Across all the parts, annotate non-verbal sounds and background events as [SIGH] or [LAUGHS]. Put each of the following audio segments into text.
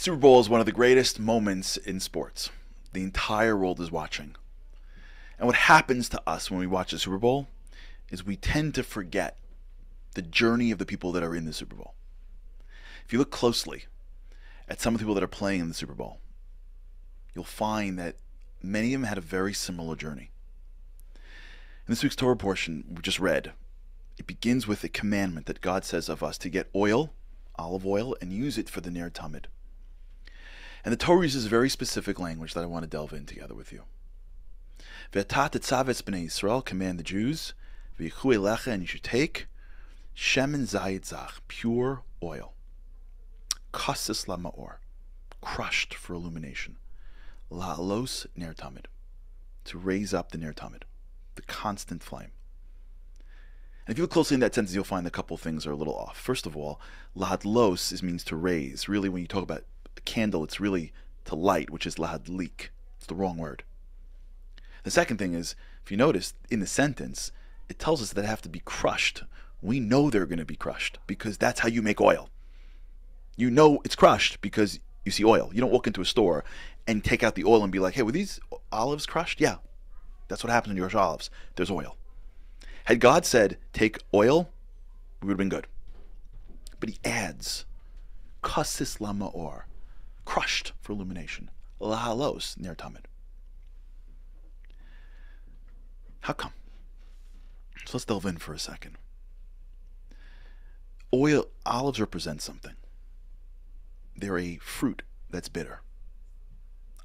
Super Bowl is one of the greatest moments in sports. The entire world is watching. And what happens to us when we watch the Super Bowl is we tend to forget the journey of the people that are in the Super Bowl. If you look closely at some of the people that are playing in the Super Bowl, you'll find that many of them had a very similar journey. In this week's Torah portion we just read, it begins with a commandment that God says of us to get oil, olive oil, and use it for the Ner Tamid. And the Torah uses a very specific language that I want to delve in together with you. Ve'atat etzavetz b'nei Yisrael, command the Jews, v'yichu elecha, and you should take shemen zayit zach, pure oil, kasis lamaor, crushed for illumination, la'alos ner tamid, to raise up the ner tamid, the constant flame. And if you look closely in that sentence, you'll find a couple things are a little off. First of all, lahadlos is means to raise. Really, when you talk about a candle, it's really to light, which is lahadlik. It's the wrong word. The second thing is, if you notice in the sentence, it tells us that they have to be crushed. We know they're going to be crushed because that's how you make oil. You know it's crushed because you see oil. You don't walk into a store and take out the oil and be like, hey, were these olives crushed? Yeah. That's what happens when you crush olives. There's oil. Had God said, take oil, we would have been good. But he adds, kasis lama or, crushed for illumination, lahalos ner tamid. How come? So let's delve in for a second. Oil, olives represent something. They're a fruit that's bitter.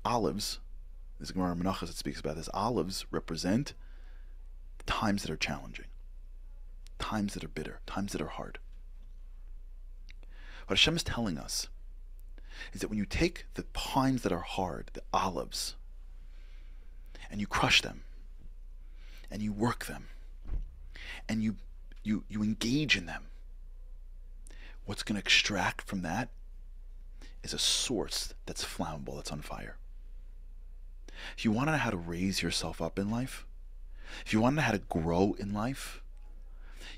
Olives, a Gemara Menachos that speaks about this. Olives represent times that are challenging, times that are bitter, times that are hard. What Hashem is telling us is that when you take the pines that are hard, the olives, and you crush them, and you work them, and you you you engage in them, what's going to extract from that is a source that's flammable, that's on fire. If you want to know how to raise yourself up in life, if you want to know how to grow in life,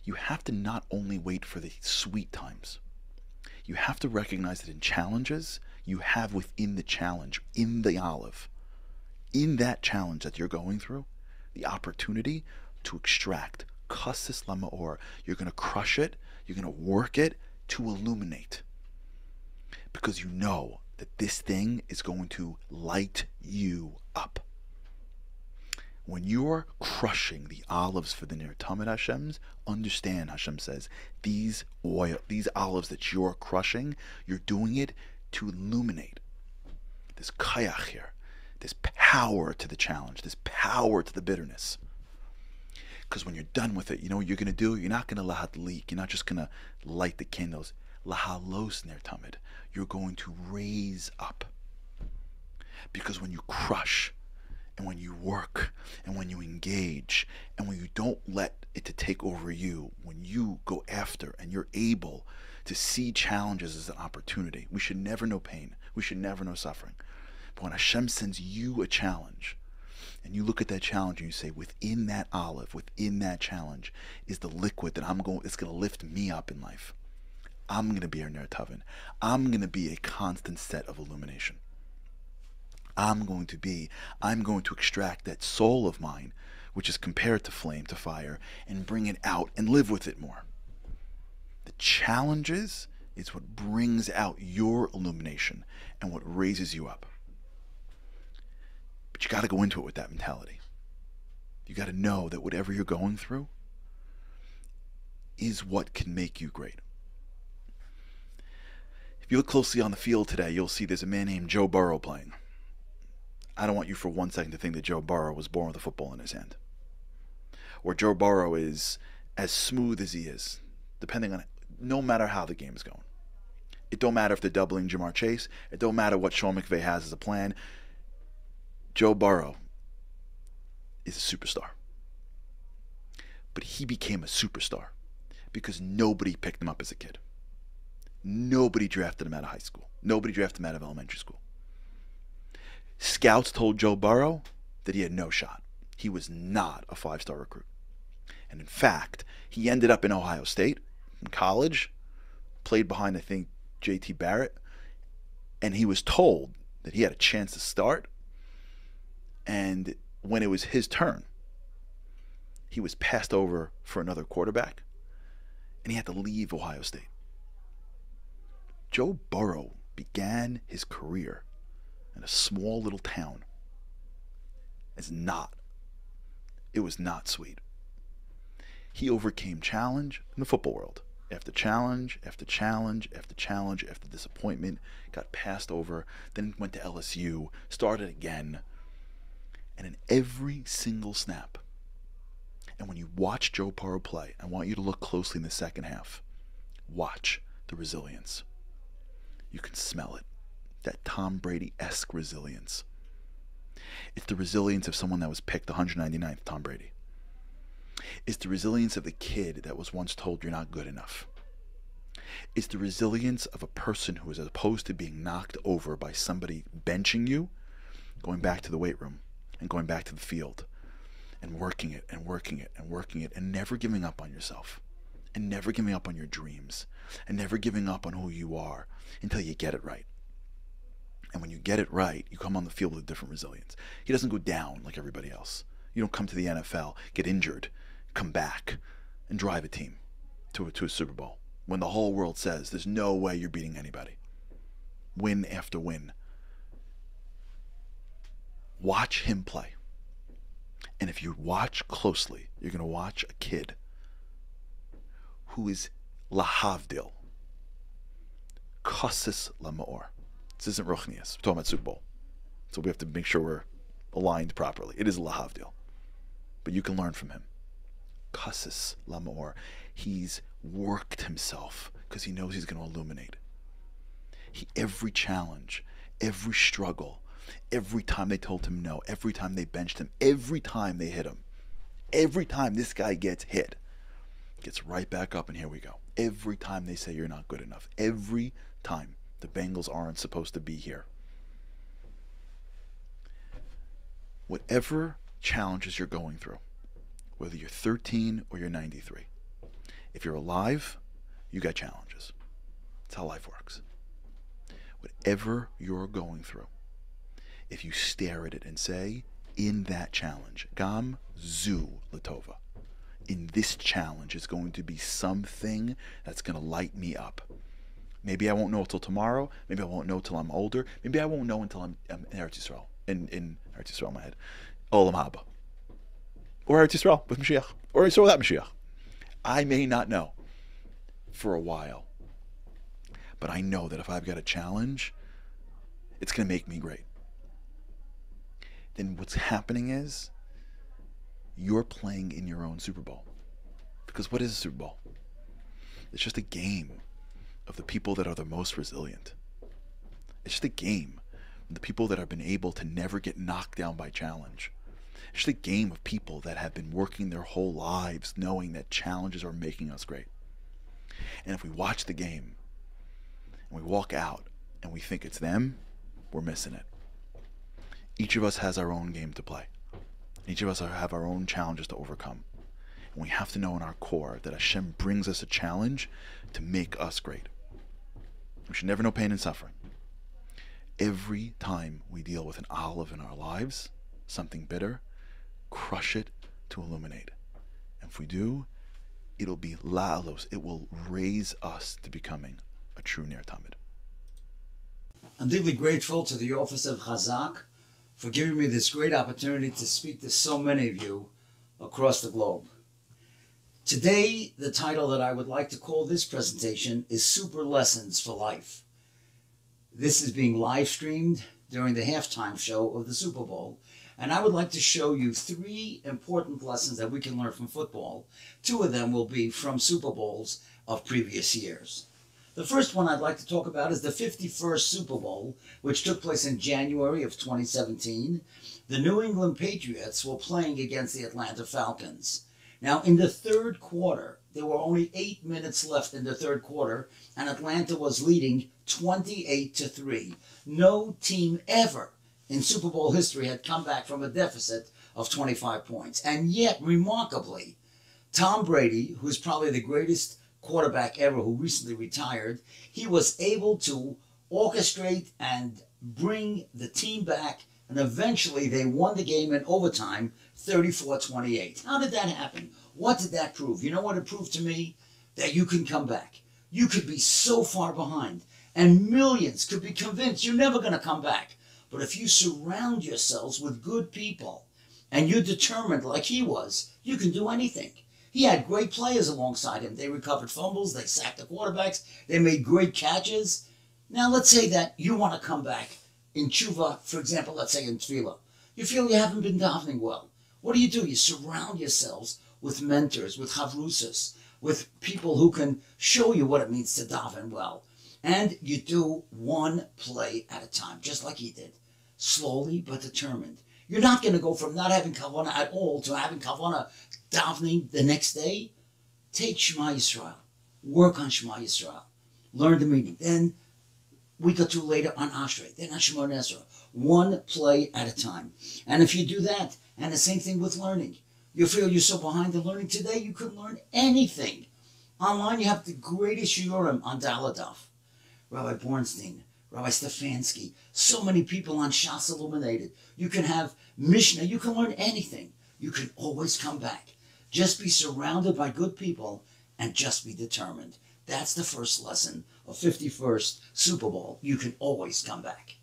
you have to not only wait for the sweet times, you have to recognize that in challenges, you have within the challenge, in the olive, in that challenge that you're going through, the opportunity to extract kasis lamaor. You're going to crush it, you're going to work it to illuminate. Because you know that this thing is going to light you up when you're crushing the olives for the Ner Tamid Hashem's, understand Hashem says these oil, these olives that you're crushing, you're doing it to illuminate. This kayach here, this power to the challenge, this power to the bitterness. Because when you're done with it, you know what you're going to do? You're not going to lahadlik. You're not just going to light the candles. Lahalos ner tamid. You're going to raise up. Because when you crush, and when you work and when you engage and when you don't let it to take over you when you go after and you're able to see challenges as an opportunity we should never know pain. We should never know suffering. But when Hashem sends you a challenge and you look at that challenge and you say within that olive within that challenge is the liquid that I'm going it's going to lift me up in life. I'm going to be a Ner Tamid. I'm going to be a constant set of illumination I'm going to be. I'm going to extract that soul of mine, which is compared to flame, to fire, and bring it out and live with it more. The challenges is what brings out your illumination and what raises you up. But you got to go into it with that mentality. You got to know that whatever you're going through is what can make you great. If you look closely on the field today, you'll see there's a man named Joe Burrow playing. I don't want you for one second to think that Joe Burrow was born with a football in his hand. Or Joe Burrow is as smooth as he is, depending on no matter how the game is going. It don't matter if they're doubling Ja'Marr Chase. It don't matter what Sean McVay has as a plan. Joe Burrow is a superstar. But he became a superstar because nobody picked him up as a kid. Nobody drafted him out of high school. Nobody drafted him out of elementary school. Scouts told Joe Burrow that he had no shot. He was not a five star recruit. And in fact, he ended up in Ohio State in college, played behind, I think, JT Barrett, And he was told that he had a chance to start. And when it was his turn, he was passed over for another quarterback and he had to leave Ohio State. Joe Burrow began his career in a small little town. It's not. It was not sweet. He overcame challenge in the football world. After challenge, after challenge, after challenge, after disappointment, got passed over, then went to LSU, started again. And in every single snap, and when you watch Joe Burrow play, I want you to look closely in the second half. Watch the resilience. You can smell it. That Tom Brady esque resilience. It's the resilience of someone that was picked 199th, Tom Brady. It's the resilience of the kid that was once told you're not good enough. It's the resilience of a person who is opposed to being knocked over by somebody benching you, going back to the weight room and going back to the field and working it and working it and working it and never giving up on yourself and never giving up on your dreams and never giving up on who you are until you get it right. And when you get it right, you come on the field with a different resilience. He doesn't go down like everybody else. You don't come to the NFL, get injured, come back, and drive a team to a, to a Super Bowl when the whole world says there's no way you're beating anybody. Win after win. Watch him play. And if you watch closely, you're going to watch a kid who is lahavdil, kosis lamaor. This isn't Ruchnias. We're talking about Super Bowl. So we have to make sure we're aligned properly. It is lahavdil. But you can learn from him. Kosis Lamor. He's worked himself because he knows he's going to illuminate. He, every challenge, every struggle, Every time they told him no, every time they benched him, every time they hit him, every time this guy gets hit, gets right back up, and here we go. Every time they say you're not good enough, every time the Bengals aren't supposed to be here. Whatever challenges you're going through, whether you're 13 or you're 93, if you're alive, you got challenges. That's how life works. Whatever you're going through, if you stare at it and say, in that challenge, Gam Zu Latova, in this challenge is going to be something that's going to light me up. Maybe I won't know until tomorrow. Maybe I won't know until I'm older. Maybe I won't know until I'm, I'm in Eretz Yisrael, in, in Eretz Yisrael in my head. Olam Haba. Or Eretz Yisrael with Mashiach. Or Yisrael without Mashiach. I may not know for a while. But I know that if I've got a challenge, it's going to make me great then what's happening is you're playing in your own Super Bowl. Because what is a Super Bowl? It's just a game of the people that are the most resilient. It's just a game of the people that have been able to never get knocked down by challenge. It's just a game of people that have been working their whole lives knowing that challenges are making us great. And if we watch the game and we walk out and we think it's them, we're missing it each of us has our own game to play. Each of us have our own challenges to overcome. And we have to know in our core that Hashem brings us a challenge to make us great. We should never know pain and suffering. Every time we deal with an olive in our lives, something bitter, crush it to illuminate. And if we do, it'll be la'alos. It will raise us to becoming a true Ner Tamid. I'm deeply grateful to the Office of Chazaq for giving me this great opportunity to speak to so many of you across the globe. Today, the title that I would like to call this presentation is Super Lessons for Life. This is being live streamed during the halftime show of the Super Bowl, and I would like to show you three important lessons that we can learn from football. Two of them will be from Super Bowls of previous years. The first one I'd like to talk about is the 51st Super Bowl, which took place in January of 2017. The New England Patriots were playing against the Atlanta Falcons. Now, in the third quarter, there were only eight minutes left in the third quarter, and Atlanta was leading 28 to 3. No team ever in Super Bowl history had come back from a deficit of 25 points. And yet, remarkably, Tom Brady, who's probably the greatest quarterback ever who recently retired, he was able to orchestrate and bring the team back. And eventually they won the game in overtime 34 28. How did that happen? What did that prove? You know what it proved to me? That you can come back. You could be so far behind, and millions could be convinced you're never going to come back. But if you surround yourselves with good people and you're determined like he was, you can do anything. He had great players alongside him. They recovered fumbles, they sacked the quarterbacks, they made great catches. Now, let's say that you want to come back in tshuva, for example, let's say in tefillah. You feel you haven't been davening well. What do you do? You surround yourselves with mentors, with chavrusas, with people who can show you what it means to daven well. And you do one play at a time, just like he did, slowly but determined. You're not going to go from not having kavana at all to having kavana davening the next day. Take Shema Yisrael, work on Shema Yisrael, learn the meaning. Then week or two later on Ashrei, then on Ezra, one play at a time. And if you do that, and the same thing with learning, you feel you're so behind in learning today, you couldn't learn anything. Online, you have the greatest shiurim on Daladov. Rabbi Bornstein, Rabbi Stefansky, so many people on Shas Illuminated. You can have Mishnah, you can learn anything. You can always come back. Just be surrounded by good people and just be determined. That's the first lesson of 51st Super Bowl. You can always come back.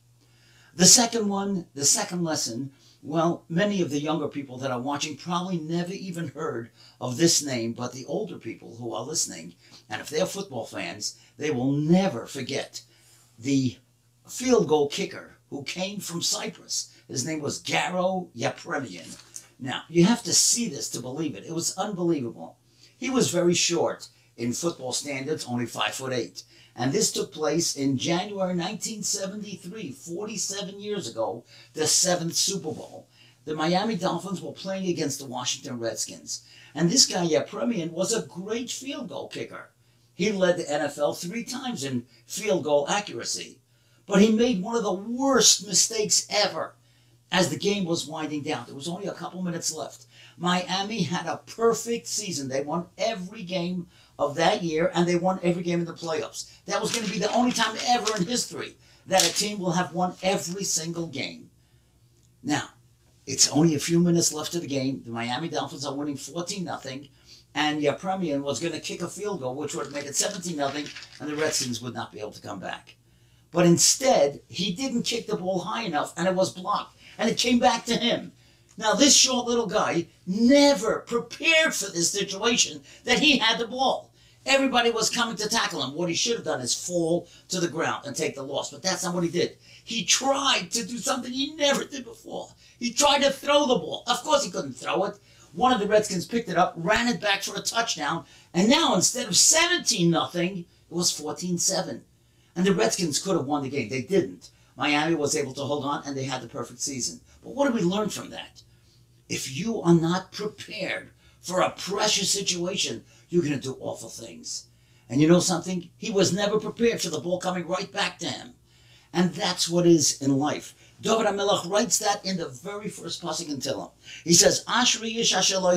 The second one, the second lesson, well, many of the younger people that are watching probably never even heard of this name, but the older people who are listening, and if they're football fans, they will never forget the field goal kicker who came from Cyprus. His name was Garo Yepremian. Now, you have to see this to believe it. It was unbelievable. He was very short in football standards, only five foot eight. And this took place in January 1973, 47 years ago, the seventh Super Bowl. The Miami Dolphins were playing against the Washington Redskins. And this guy, Yepremian, was a great field goal kicker. He led the NFL three times in field goal accuracy. But he made one of the worst mistakes ever as the game was winding down. There was only a couple minutes left. Miami had a perfect season. They won every game of that year, and they won every game in the playoffs. That was going to be the only time ever in history that a team will have won every single game. Now, it's only a few minutes left of the game. The Miami Dolphins are winning 14 0 and Yepremian was going to kick a field goal, which would make it 17 0 and the Redskins would not be able to come back. But instead, he didn't kick the ball high enough, and it was blocked, and it came back to him. Now, this short little guy never prepared for this situation that he had the ball. Everybody was coming to tackle him. What he should have done is fall to the ground and take the loss, but that's not what he did. He tried to do something he never did before. He tried to throw the ball. Of course, he couldn't throw it. One of the Redskins picked it up, ran it back for a touchdown, and now instead of 17 nothing, it was 14 7. And the Redskins could have won the game. They didn't. Miami was able to hold on, and they had the perfect season. But what did we learn from that? If you are not prepared for a pressure situation, you're going to do awful things. And you know something? He was never prepared for the ball coming right back to him. And that's what is in life. David HaMelech writes that in the very first pasuk in Tehillim. He says, Ashri yish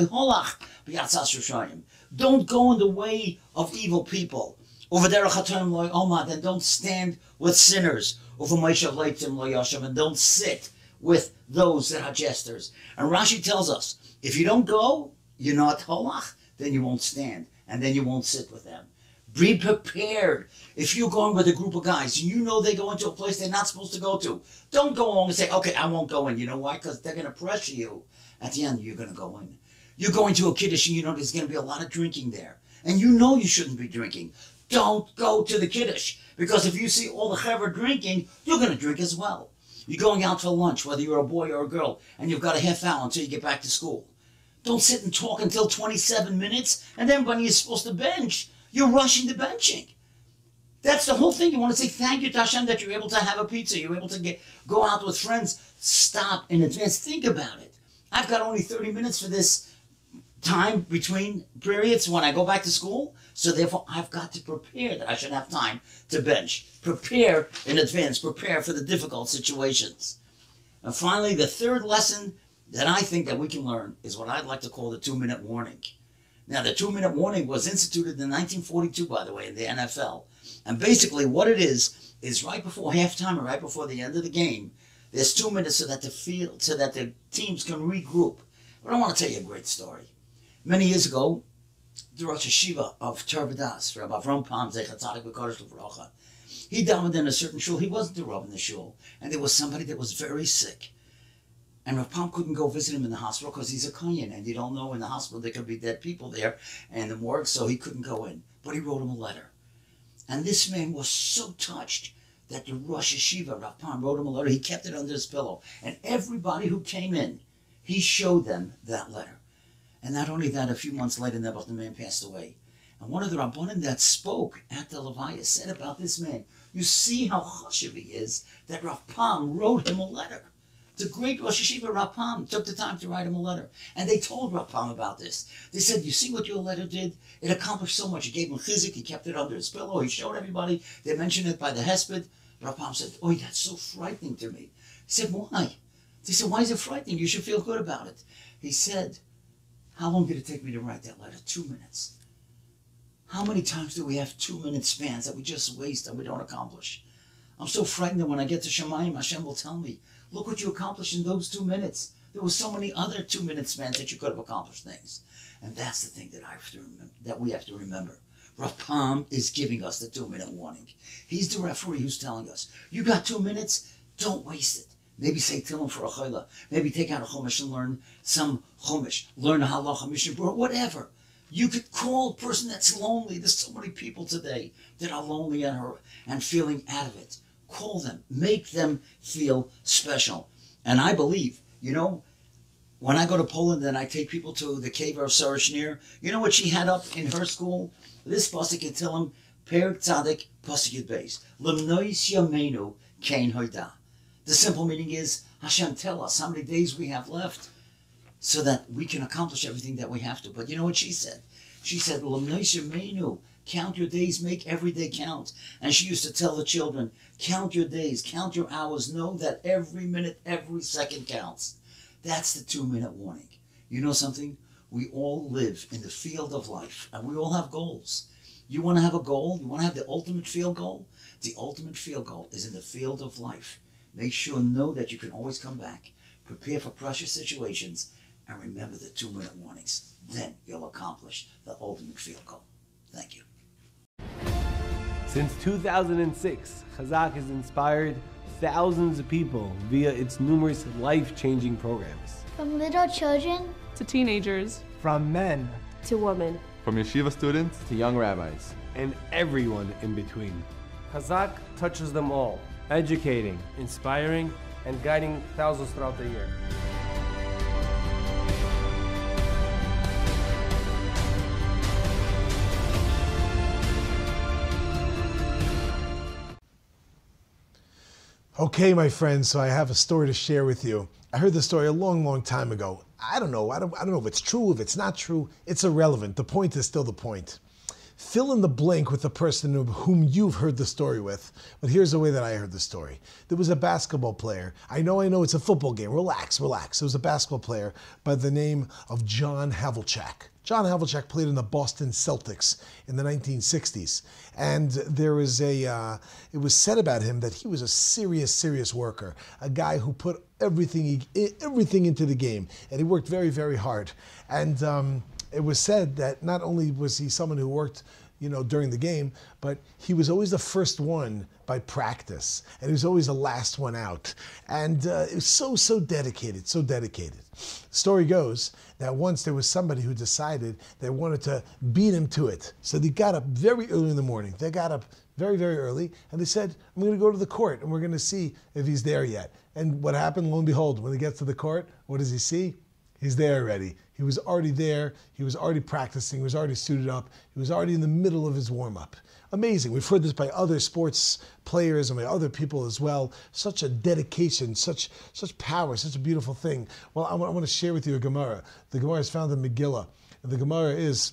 holach Don't go in the way of evil people. Over there, and don't stand with sinners. And don't sit with those that are jesters. And Rashi tells us, if you don't go, you're not holach, then you won't stand, and then you won't sit with them. Be prepared. If you're going with a group of guys, and you know they go into a place they're not supposed to go to. Don't go along and say, okay, I won't go in. You know why? Because they're going to pressure you. At the end, you're going to go in. You're going to a kiddush and you know there's going to be a lot of drinking there. And you know you shouldn't be drinking. Don't go to the kiddush. Because if you see all the chaver drinking, you're going to drink as well. You're going out for lunch, whether you're a boy or a girl, and you've got a half hour until you get back to school. Don't sit and talk until 27 minutes, and then when you're supposed to bench, you're rushing the benching. That's the whole thing. You want to say thank you to Hashem that you're able to have a pizza. You're able to get go out with friends. Stop in advance. Think about it. I've got only 30 minutes for this time between periods when I go back to school. So therefore, I've got to prepare that I should have time to bench. Prepare in advance. Prepare for the difficult situations. And finally, the third lesson that I think that we can learn is what I'd like to call the two-minute warning. Now, the two minute warning was instituted in 1942, by the way, in the NFL. And basically, what it is, is right before halftime or right before the end of the game, there's two minutes so that the field, so that the teams can regroup. But I want to tell you a great story. Many years ago, the Rosh Yeshiva of Torah Vodaas, Rabbi Avram Pam Zechatzadik B'Kodesh L'Vrocha, he davened in a certain shul. He wasn't the Rav in the shul. And there was somebody that was very sick. And Rav Pam couldn't go visit him in the hospital because he's a Kenyan. And you don't know in the hospital there could be dead people there and the morgue, so he couldn't go in. But he wrote him a letter. And this man was so touched that the Rosh Yeshiva, Rav Pam, wrote him a letter. He kept it under his pillow. And everybody who came in, he showed them that letter. And not only that, a few months later, the man passed away. And one of the Rabbanim that spoke at the Levaya said about this man, you see how chashiv he is that Rav Pam wrote him a letter. The great Rosh Yeshiva Rav Pam took the time to write him a letter. And they told Rav Pam about this. They said, you see what your letter did? It accomplished so much. It gave him chizik. He kept it under his pillow. He showed everybody. They mentioned it by the hesped. Rav Pam said, oh, that's so frightening to me. He said, why? They said, why is it frightening? You should feel good about it. He said, how long did it take me to write that letter? Two minutes. How many times do we have two minute spans that we just waste and we don't accomplish? I'm so frightened that when I get to Shemayim, Hashem will tell me, look what you accomplished in those two minutes. There were so many other two minute spans that you could have accomplished things. And that's the thing that I have to remember, that we have to remember. Rav Pam is giving us the two minute warning. He's the referee who's telling us, you got two minutes, don't waste it. Maybe say Tillim for a chayla. Maybe take out a chumash and learn some chumash. Learn halacha, mishnah, whatever. You could call a person that's lonely. There's so many people today that are lonely and, are, and feeling out of it. Call them. Make them feel special. And I believe, you know, when I go to Poland and I take people to the cave of Sarah Schenirer, you know what she had up in her school? This pasuk can tell him, Per Tzadik Pasuk Beis. Lemnois Yamenu Kain Hoida. The simple meaning is, Hashem, tell us how many days we have left so that we can accomplish everything that we have to. But you know what she said? She said, menu, count your days, make every day count. And she used to tell the children, count your days, count your hours, know that every minute, every second counts. That's the two minute warning. You know something? We all live in the field of life and we all have goals. You want to have a goal? You want to have the ultimate field goal? The ultimate field goal is in the field of life. Make sure, know that you can always come back. Prepare for pressure situations and remember the two minute warnings. Then you'll accomplish the ultimate field goal. Thank you. Since 2006, Chazaq has inspired thousands of people via its numerous life changing programs. From little children to teenagers, from men to women, from yeshiva students to young rabbis, and everyone in between. Chazaq touches them all, educating, inspiring, and guiding thousands throughout the year. Okay, my friends, so I have a story to share with you. I heard this story a long, long time ago. I don't know. I don't, I don't know if it's true, if it's not true. It's irrelevant. The point is still the point. Fill in the blank with the person whom you've heard the story with. But here's the way that I heard the story. There was a basketball player. I know, I know it's a football game. Relax, relax. There was a basketball player by the name of John Havlicek. John Havlicek played in the Boston Celtics in the 1960s, and there was a. Uh, it was said about him that he was a serious, serious worker, a guy who put everything everything into the game, and he worked very, very hard. And um, it was said that not only was he someone who worked you know, during the game, but he was always the first one by practice, and he was always the last one out. And uh, it was so, so dedicated, so dedicated. Story goes that once there was somebody who decided they wanted to beat him to it. So they got up very early in the morning. They got up very, very early, and they said, I'm going to go to the court, and we're going to see if he's there yet. And what happened, lo and behold, when he gets to the court, what does he see? He's there already. He was already there. He was already practicing. He was already suited up. He was already in the middle of his warm up. Amazing. We've heard this by other sports players and by other people as well. Such a dedication, such such power, such a beautiful thing. Well, I want, I want to share with you a Gemara. The Gemara is found in Megillah. The Gemara is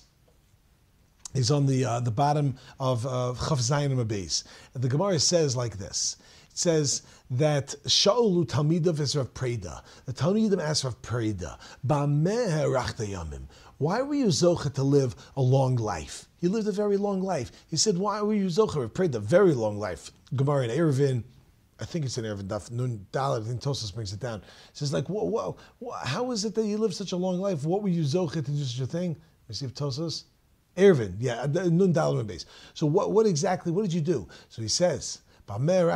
is on the uh, the bottom of Chav Zayin Base. The Gemara says like this says that Shaulu Talmidav is Rav Preda. The Talmidim asked Rav Preda, Yamim. why were you zocha to live a long life? He lived a very long life. He said, why were you zocha? He prayed a very long life. Gemara in Eruvin, I think it's in Eruvin Daf Nun Dalet. I think Tosas brings it down. It says like, whoa, whoa, whoa, how is it that you lived such a long life? What were you zocha to do such a thing? Me see if Tosas. Eruvin, yeah, uh, Nun Dalet base. So what, what exactly? What did you do? So he says, Amar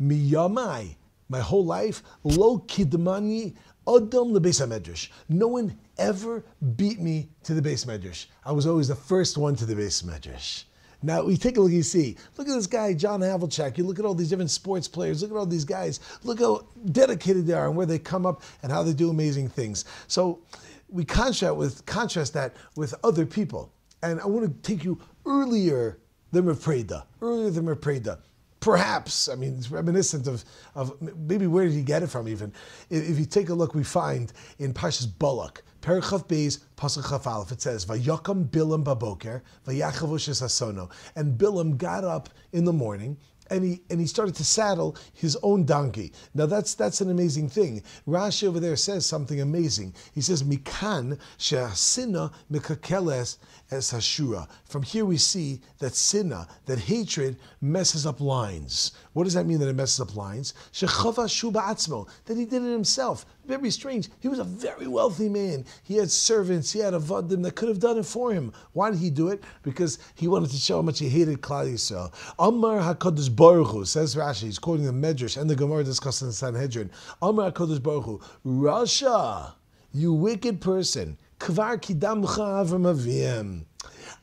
miyamai. My whole life, lo kidmani adam the base medrash. No one ever beat me to the base medrash. I was always the first one to the base medrash. Now we take a look. You see, look at this guy, John Havlicek. You look at all these different sports players. Look at all these guys. Look how dedicated they are and where they come up and how they do amazing things. So we contrast with contrast that with other people. And I want to take you earlier than Preda, earlier the Preda. Perhaps, I mean, it's reminiscent of, of maybe where did he get it from even. If, if you take a look, we find in Pashas Balak, Perichav Beis, Pasuk Chaf it says, Vayakam Bilam Baboker, Vayachavush Asono. And Bilam got up in the morning and he and he started to saddle his own donkey. Now that's that's an amazing thing. Rashi over there says something amazing. He says mikan she'asina mikakeles es hashura. From here we see that sinna, that hatred, messes up lines. What does that mean that it messes up lines? Shechava shuba atzmo. That he did it himself. Very strange. He was a very wealthy man. He had servants. He had a vadim that could have done it for him. Why did he do it? Because he wanted to show how much he hated Klal Yisrael. Amar Hakadosh Baruch Hu says Rashi. He's quoting the Medrash and the Gemara discussed in the Sanhedrin. Amar Hakadosh Baruch Hu, Rasha, you wicked person. Kvar kidamcha Avram.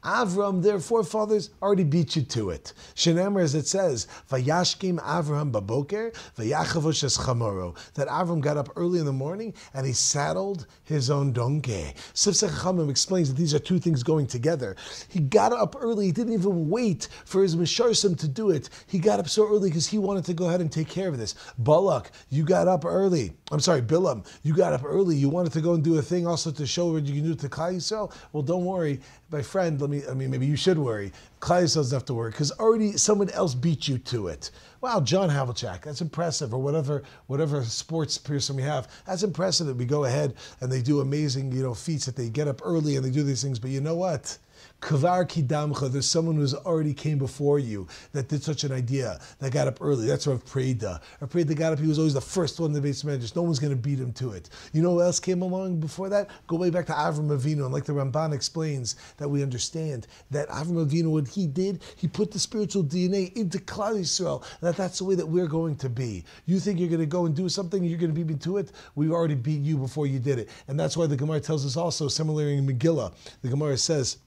Avram, their forefathers, already beat you to it. Shenemar, as it says, Vayashkim Avram baboker, Vayachavush es chamoro. That Avram got up early in the morning and he saddled his own donkey. Sifsei Chachamim explains that these are two things going together. He got up early, he didn't even wait for his Misharsim to do it. He got up so early because he wanted to go ahead and take care of this. Balak, you got up early. I'm sorry, Bilam, you got up early. You wanted to go and do a thing also to show what you can do to Klal Yisrael. Well, don't worry, my friend. Let me. I mean, maybe you should worry. Klal doesn't have to worry because already someone else beat you to it. Wow, John Havlicek, that's impressive. Or whatever, whatever sports person we have, that's impressive that we go ahead and they do amazing, you know, feats that they get up early and they do these things. But you know what? Kvar kidamcha, there's someone who's already came before you that did such an idea, that got up early. That's Rav Preda. Rav Preda got up, he was always the first one in the base medrash. No one's going to beat him to it. You know who else came along before that? Go way back to Avram Avinu, and like the Ramban explains, that we understand that Avram Avinu, what he did, he put the spiritual DNA into Klal Yisrael, that that's the way that we're going to be. You think you're going to go and do something, you're going to beat me to it? We've already beat you before you did it. And that's why the Gemara tells us also, similarly in Megillah, the Gemara says,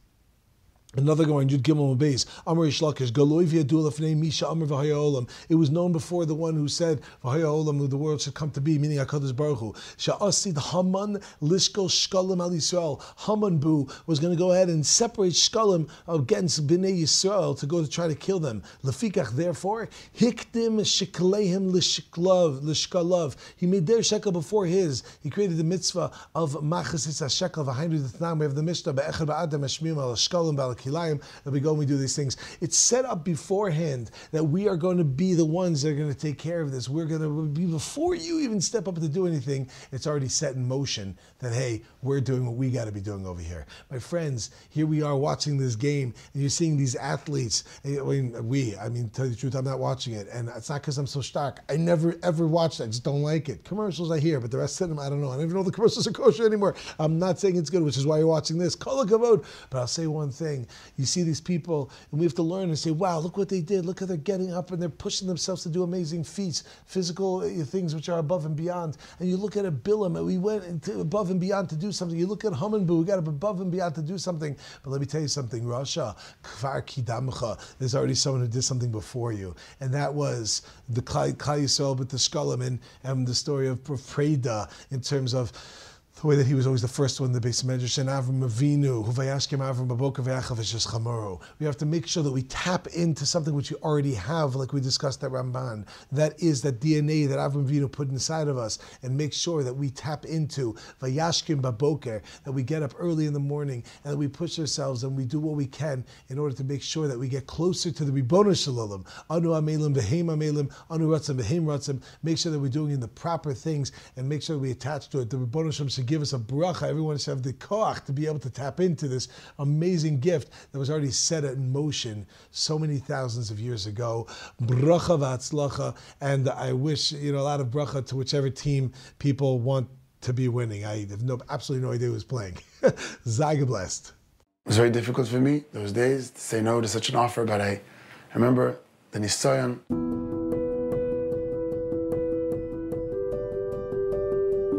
Another going Yud Gimel Beis Amar Ishlakish Galoi V'Yadu Misha Amar V'Hayaolam. It was known before the one who said V'Hayaolam the world should come to be, meaning Hakadosh Baruch Hu. Sha'asid Haman Lishkol Shkalim Al Yisrael. Haman Bu was going to go ahead and separate Shkalim against Bnei Yisrael to go to try to kill them. Lefikach therefore Hikdim Shikleihem Lishklav Lishkalav. He made their shekel before his. He created the mitzvah of Machas Shekel V'Hainu the Tanam. We have the Mishnah Be'echad Ba'adam Eshmim Al Shkalim Balak Kilayim, that we go and we do these things. It's set up beforehand that we are going to be the ones that are going to take care of this. We're going to be before you even step up to do anything. It's already set in motion that hey, we're doing what we got to be doing over here. My friends, here we are watching this game, and you're seeing these athletes. I mean, we. I mean, tell you the truth, I'm not watching it, and it's not because I'm so stark. I never ever watched it. I just don't like it. Commercials I hear, but the rest of them I don't know. I don't even know the [LAUGHS] commercials are kosher anymore. I'm not saying it's good, which is why you're watching this. Kavod. But I'll say one thing you see these people, and we have to learn and say, wow, look what they did. Look how they're getting up and they're pushing themselves to do amazing feats, physical uh, things which are above and beyond. And you look at a Bilam, and we went above and beyond to do something. You look at Hamanbu, we got up above and beyond to do something. But let me tell you something, Rasha, Kvar Kidamcha, there's already someone who did something before you. And that was the Klal Yisrael with the Shkalim and, and the story of Preda in terms of the way that he was always the first one in the base Medrash, and Avram Avinu, Avram. We have to make sure that we tap into something which we already have, like we discussed at Ramban. That is that DNA that Avram Avinu put inside of us, and make sure that we tap into Vayashkim Baboker, that we get up early in the morning, and that we push ourselves and we do what we can in order to make sure that we get closer to the Ribono Shalom. Anu Amelim, Behem Amelim, Anu Ratzim, Behem Ratzim. Make sure that we're doing the proper things, and make sure we attach to it. The Ribono Shalom give us a bracha. Everyone should have the koach to be able to tap into this amazing gift that was already set in motion so many thousands of years ago. Bracha v'atzlacha, and I wish you know a lot of bracha to whichever team people want to be winning. I have no absolutely no idea who's playing. [LAUGHS] Zaga blessed. It was very difficult for me those days to say no to such an offer, but I remember the Nisayan.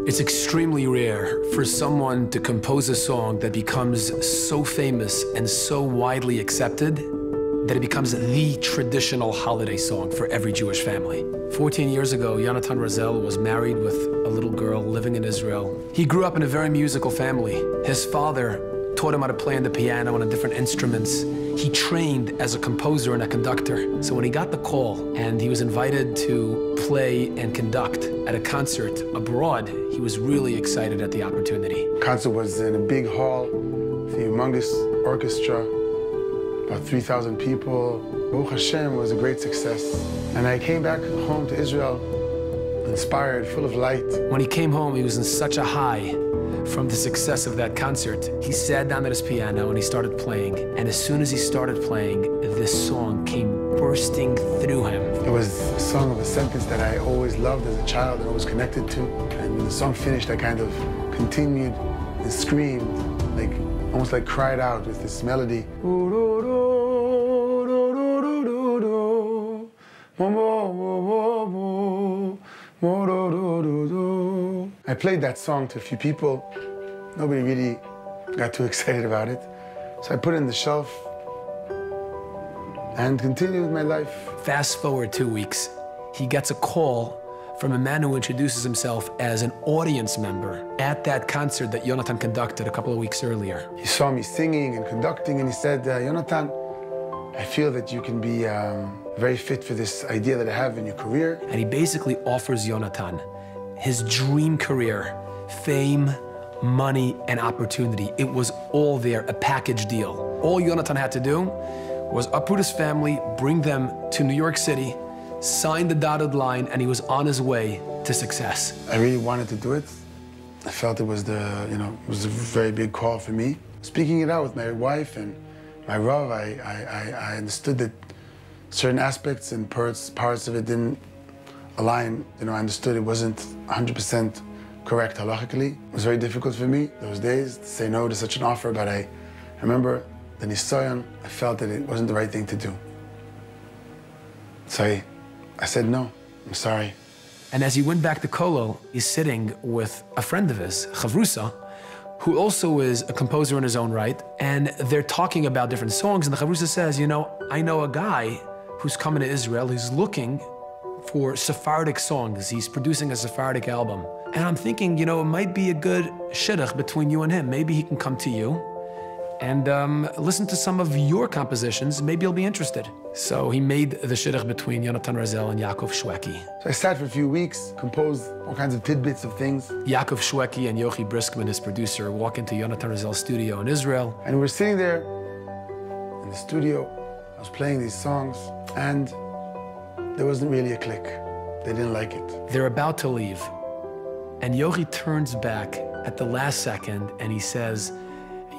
It's extremely rare for someone to compose a song that becomes so famous and so widely accepted that it becomes the traditional holiday song for every Jewish family. 14 years ago, Yonatan Razel was married with a little girl living in Israel. He grew up in a very musical family. His father taught him how to play on the piano and on different instruments. He trained as a composer and a conductor. So when he got the call and he was invited to play and conduct at a concert abroad, he was really excited at the opportunity. Concert was in a big hall, with a humongous orchestra, about 3,000 people. Baruch Hashem was a great success. And I came back home to Israel inspired, full of light. When he came home, he was in such a high from the success of that concert. He sat down at his piano and he started playing. And as soon as he started playing, this song came bursting through him. It was a song of a sentence that I always loved as a child and always connected to. And when the song finished, I kind of continued and screamed, like almost like cried out with this melody. I played that song to a few people. Nobody really got too excited about it. So I put it in the shelf and continued with my life. Fast forward two weeks, he gets a call from a man who introduces himself as an audience member at that concert that Jonathan conducted a couple of weeks earlier. He saw me singing and conducting, and he said, uh, Yonatan, I feel that you can be um, very fit for this idea that I have in your career. And he basically offers Yonatan his dream career, fame, money, and opportunity. It was all there, a package deal. All Yonatan had to do was uproot his family, bring them to New York City, sign the dotted line, and he was on his way to success. I really wanted to do it. I felt it was the, you know, it was a very big call for me. Speaking it out with my wife and my Rav, I, I, I understood that certain aspects and parts, parts of it didn't align. You know, I understood it wasn't 100% correct halachically. It was very difficult for me those days to say no to such an offer, but I remember the Nisayan, I felt that it wasn't the right thing to do. So I, I said no, I'm sorry. And as he went back to Kollel, he's sitting with a friend of his, Chavrusa, who also is a composer in his own right, and they're talking about different songs. And the Chavrusa says, You know, I know a guy who's coming to Israel, he's looking for Sephardic songs. He's producing a Sephardic album. And I'm thinking, you know, it might be a good shidduch between you and him. Maybe he can come to you and um, listen to some of your compositions. Maybe you'll be interested. So he made the shidduch between Yonatan Razel and Yaakov Shweki. So I sat for a few weeks, composed all kinds of tidbits of things. Yaakov Shweki and Yochi Briskman, his producer, walk into Yonatan Razel's studio in Israel. And we're sitting there in the studio. I was playing these songs, and there wasn't really a click. They didn't like it. They're about to leave. And Yochi turns back at the last second and he says,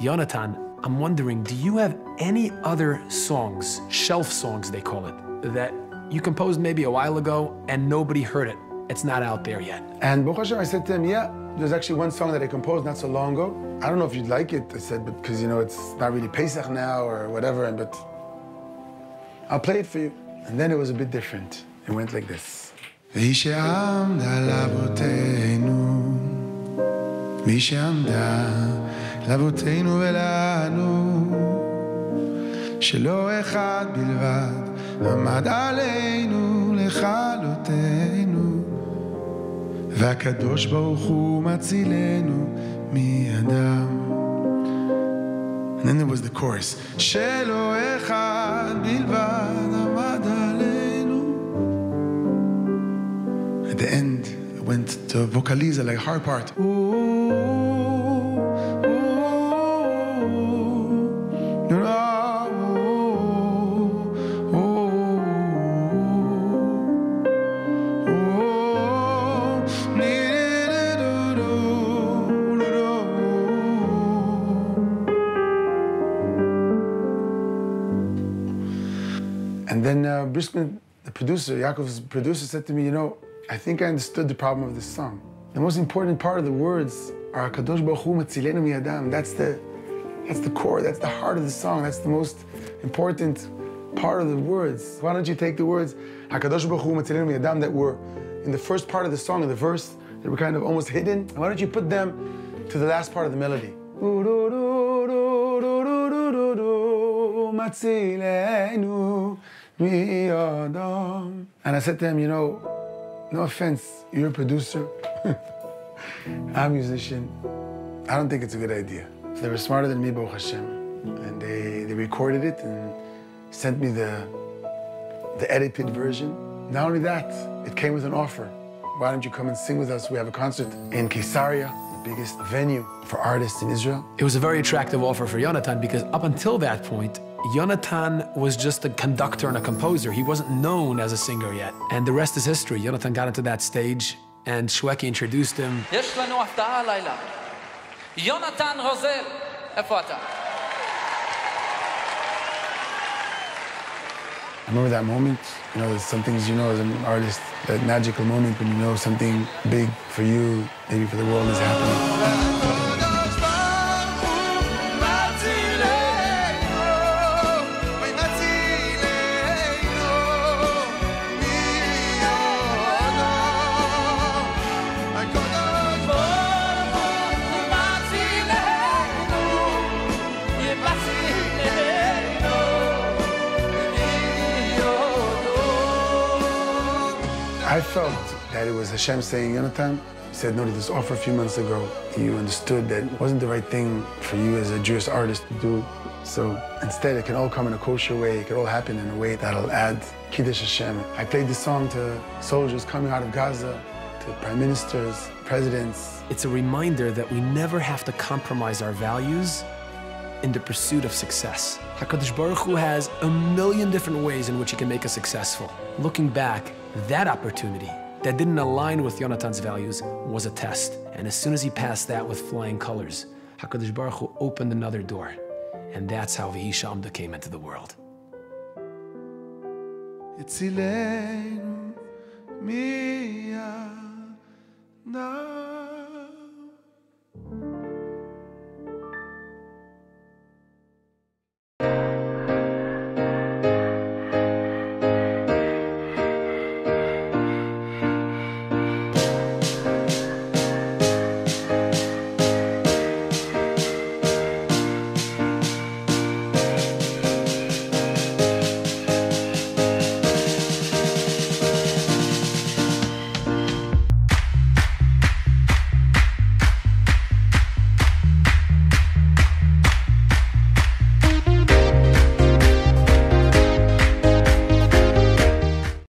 Yonatan, I'm wondering, do you have any other songs, shelf songs they call it, that you composed maybe a while ago and nobody heard it? It's not out there yet. And Baruch I said to him, yeah, there's actually one song that I composed not so long ago. I don't know if you'd like it, I said, because, you know, it's not really Pesach now or whatever, and but I'll play it for you. And then it was a bit different. It went like this. והיא שעמדה לאבותינו, מי שעמדה לאבותינו ולנו, שלא אחד בלבד עמד עלינו לכלותנו, והקדוש ברוך הוא מצילנו מידם. And then there was the chorus, שלא אחד בלבד The vocalizer, like hard part. And then uh, Brisbane, the producer, Yakov's producer, said to me, you know, I think I understood the problem of this song. The most important part of the words are Kadosh Baruch Hu Matzilenu. That's the, that's the core, that's the heart of the song. That's the most important part of the words. Why don't you take the words Hakadosh Baruch Hu Matzilenu that were in the first part of the song, in the verse, that were kind of almost hidden. Why don't you put them to the last part of the melody? And I said to him, you know, no offense, you're a producer. [LAUGHS] I'm a musician. I don't think it's a good idea. They were smarter than me, Baruch Hashem. And they, they recorded it and sent me the, the edited version. Not only that, it came with an offer. Why don't you come and sing with us? We have a concert in Caesarea, the biggest venue for artists in Israel. It was a very attractive offer for Yonatan because up until that point, Jonathan was just a conductor and a composer. He wasn't known as a singer yet. And the rest is history. Jonathan got into that stage and Shwekey introduced him. יש Razel, I remember that moment, you know, there's some things you know as an artist, that magical moment when you know something big for you, maybe for the world is happening. That it was Hashem saying, Yonatan, he said no to this offer a few months ago. You understood that it wasn't the right thing for you as a Jewish artist to do. So instead, it can all come in a kosher way. It can all happen in a way that'll add Kiddush Hashem. I played this song to soldiers coming out of Gaza, to prime ministers, presidents. It's a reminder that we never have to compromise our values in the pursuit of success. HaKadosh Baruch Hu has a million different ways in which he can make us successful. Looking back, that opportunity that didn't align with Yonatan's values was a test. And as soon as he passed that with flying colors, HaKadosh Baruch Hu opened another door. And that's how V'hi She'amda came into the world. Etzilenu miyadam.